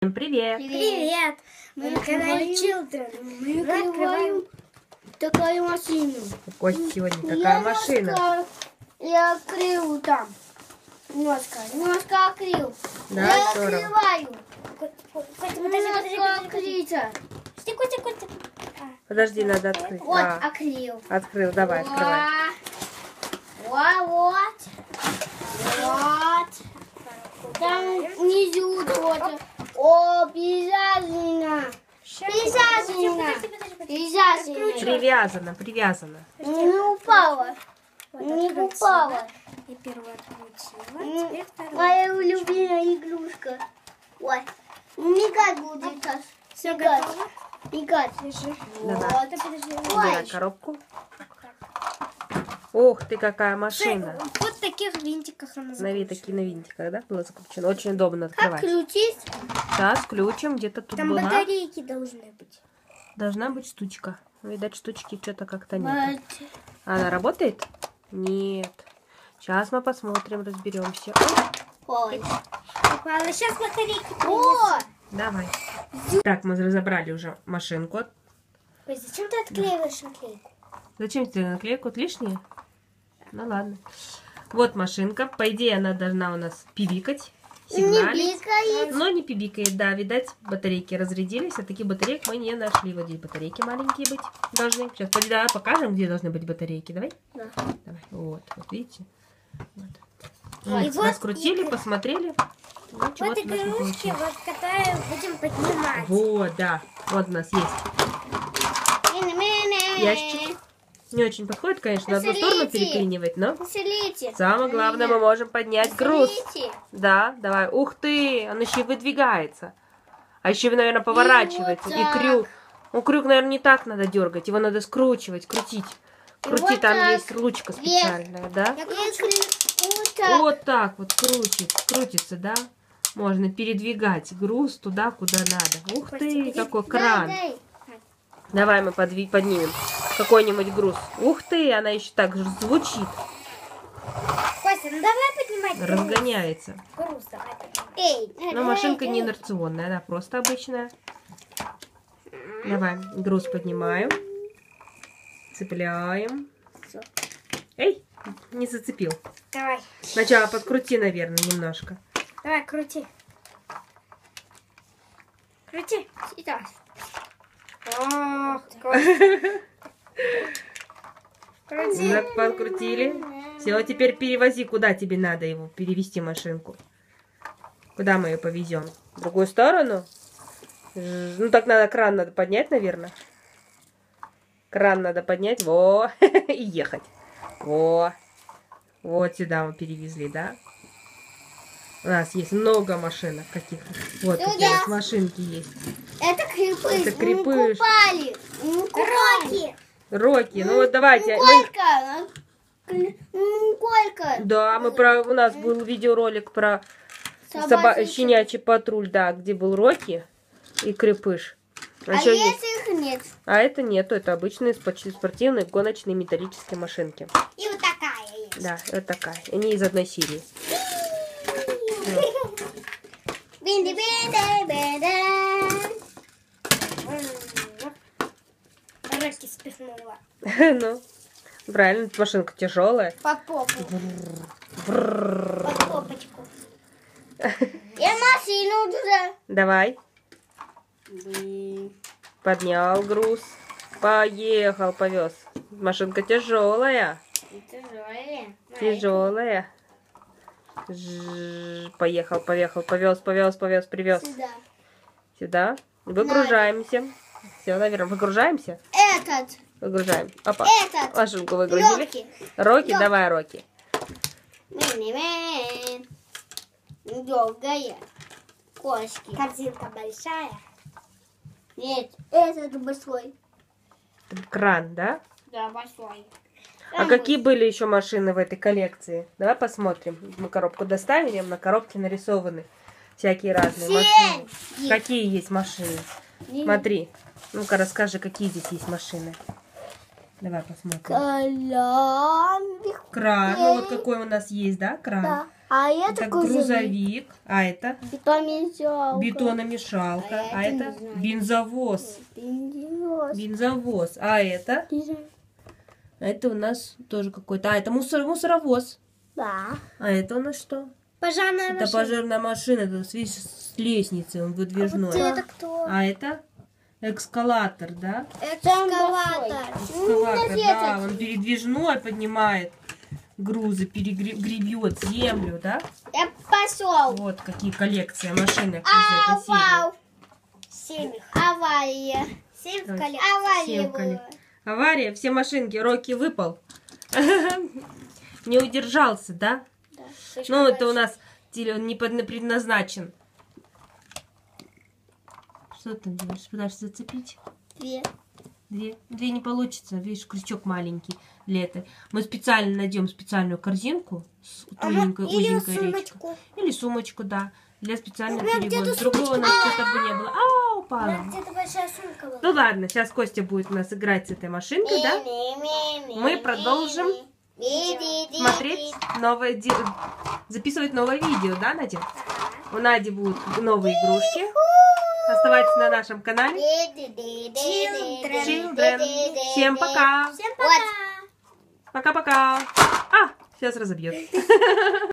Всем привет! Привет! Мы на канале Children. Мы открываем такую машину. У Кости сегодня такая машина. Немножко Я открыл там. Немножко. Немножко открыл. Да, я здорово. открываю. Костя, подожди, подожди, Немножко подожди, подожди. открыто. Подожди, Костя, Костя. А, Подожди, надо открыть. Вот, А, открыл. открыл, давай, открывай. Вот, вот. Вот. Там внизу тоже. О, пейзажина. Пейзажина. Подожди, подожди, подожди. Пейзажина. Привязано, привязано. Не упала. Не упала. Я первую открутила, М, теперь вторую. Моя любимая игрушка. Ой, мигать будет сейчас. Все Мигать. готово? Мигать. Держи. Давай. Вот, подожди. Убирай коробку. Ух ты, какая машина. Вот в таких винтиках она На вид такие на винтиках, да, было закручено. Очень удобно Как открывать. крутить? Сейчас включим, где-то тут Там была. батарейки должны быть. Должна быть штучка. Видать, штучки что-то как-то нет. Вот. Она работает? Нет. Сейчас мы посмотрим, разберемся. Ой. Упала. Сейчас батарейки О, Давай. Так, мы разобрали уже машинку. Ой, зачем ты отклеиваешь наклейку? Зачем тебе наклейку? Вот лишнее? Ну ладно. Вот машинка. По идее, она должна у нас пибикать, не сигналить. Но не пибикает, да, видать, батарейки разрядились, а таких батареек мы не нашли. Вот здесь батарейки маленькие быть должны. Сейчас давай покажем, где должны быть батарейки. Давай. Да. Давай. Вот, вот видите. Вот. Мы вот раскрутили, и- посмотрели. Вот не игрушки, вот, которые будем поднимать. Вот, да. Вот у нас есть. Ящик. Не очень подходит, конечно, на одну сторону переклинивать, но Смотрите. самое главное, мы можем поднять груз. Да, давай. Ух ты, он еще и выдвигается. А еще, наверное, поворачивается. И И, вот так. крюк. Ну, крюк, наверное, не так надо дергать. Его надо скручивать, крутить. И Крути, вот там так. есть ручка Вверх. специальная, да? Я И кручу. крю- Вот так. Вот так вот крутит, крутится, да? Можно передвигать груз туда, куда надо. Ух Костя, ты, какой Дай, кран. дай. Давай мы подви- поднимем какой-нибудь груз. Ух ты, она еще так же звучит, Костя, ну давай поднимать груз. разгоняется. Груз давай. Эй, Но давай, машинка не эй. инерционная, она просто обычная. Давай, груз поднимаем. Цепляем. Всё. Эй, не зацепил. Давай, Сначала подкрути, наверное, немножко. давай, крути. Крути. Сейчас. Ох. Крути. Так, подкрутили. Все, теперь перевози, куда тебе надо его перевести машинку. Куда мы ее повезем? В другую сторону? Ну так надо, кран надо поднять, наверное. Кран надо поднять, во, и ехать. Во. Вот сюда мы перевезли, да? У нас есть много машинок каких-то. Вот Ну такие да. вот машинки есть. Это крепыш. Это крепыш. Мы купали. Мы купали. Роки, ну вот давайте. мы- Сколько? Сколько? Да, мы про у нас был видеоролик про соба... Щенячий патруль, да, где был Рокки и Крепыш. А, А ещё есть. их нет? а это нету, это обычные спо- спортивные гоночные металлические машинки. И вот такая есть. Да, вот такая. Они из одной серии. Бинди Руки спихнула. ну, правильно, эта машинка тяжелая. Под попу. Под попочку. Я машину туда. Давай, поднял груз. Поехал, повез. Машинка тяжелая. Тяжелая. Тяжелая. Поехал, поехал, повез, повез, повез, привез. Сюда. Сюда. Выгружаемся. Все, наверное, выгружаемся. Этот. Выгружаем. Опа. Этот. Машинку выгрузили. Лёгкий. Роки, Лёг- давай, Роки. Мини-мин. Долгая. Кошки. Корзинка большая. Нет, этот большой. Кран, да? Да, большой. А какие были еще машины в этой коллекции? Давай посмотрим. Мы коробку доставили, на коробке нарисованы всякие разные машины. Какие есть машины? Смотри. Ну-ка, расскажи, какие здесь есть машины. Давай посмотрим. Колямбик. Кран. Ну вот какой у нас есть, да, кран? Да. А это, Это грузовик. грузовик. А это Бетономешалка. бетономешалка. А А это это бензовоз. Бензовоз. Бензовоз. А это? Знаю. Это у нас тоже какой-то. А, это мусор, мусоровоз. Да. А это у нас что? Пожарная Это машина. пожарная машина, это с, видишь, с лестницы, он выдвижной. Вот это кто? А это экскалатор, да? Экскаватор. Экскаватор, да, он передвижной поднимает грузы, перегребет землю, да? Я пошел. Вот какие коллекции машинок из этой серии. Вау. Семь. Авария. Семь в коллекции. Авария Семь. Авария, все машинки, Рокки выпал. Не удержался, да? Ну, это у нас не предназначен. Что ты там делаешь? Пытаешься зацепить? Две. Две. Две не получится, видишь, крючок маленький для этой. Мы специально найдем специальную корзинку с тоненькой, Или узенькой речкой. сумочку. Или сумочку, да. Для специального перевода. Другого у нас что-то бы не было. А, упала. Ну ладно, сейчас Костя будет у нас играть с этой машинкой, да? Мы продолжим смотреть новое, записывать новое видео, да, Надя? У Нади будут новые игрушки. Оставайтесь на нашем канале. Children. Всем пока. Всем пока. Пока-пока. А, сейчас разобьет.